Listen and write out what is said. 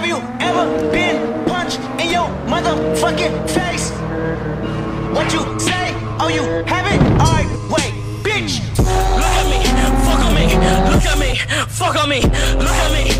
Have you ever been punched in your motherfucking face? What you say? Oh, you have it? Alright, wait, bitch. Look at me, fuck on me, look at me, fuck on me, look at me.